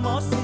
Vamos